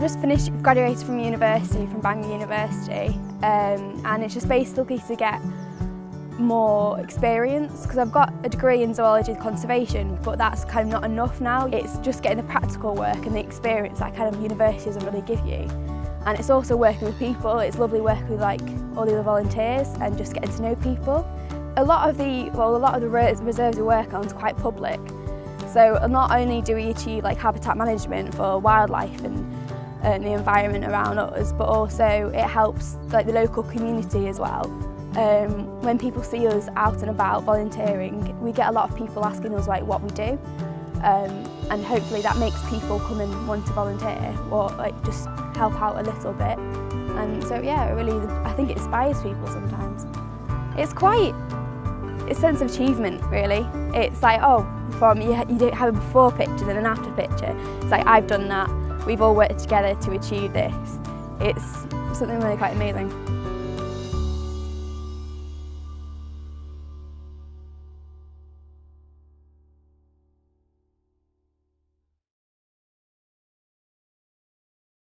just finished, graduated from university, from Bangor University, um, and it's just basically to get more experience because I've got a degree in zoology and conservation but that's kind of not enough now. It's just getting the practical work and the experience that kind of university doesn't really give you. And it's also working with people, it's lovely working with like all the other volunteers and just getting to know people. A lot of the, well a lot of the reserves we work on is quite public so not only do we achieve like habitat management for wildlife and the environment around us, but also it helps like the local community as well. Um, when people see us out and about volunteering, we get a lot of people asking us like what we do. Um, and hopefully that makes people come and want to volunteer or like just help out a little bit. And so yeah, it really, I think it inspires people sometimes. It's quite a sense of achievement really. It's like, oh, from you, you don't have a before picture and an after picture. It's like, I've done that. We've all worked together to achieve this. It's something really quite amazing.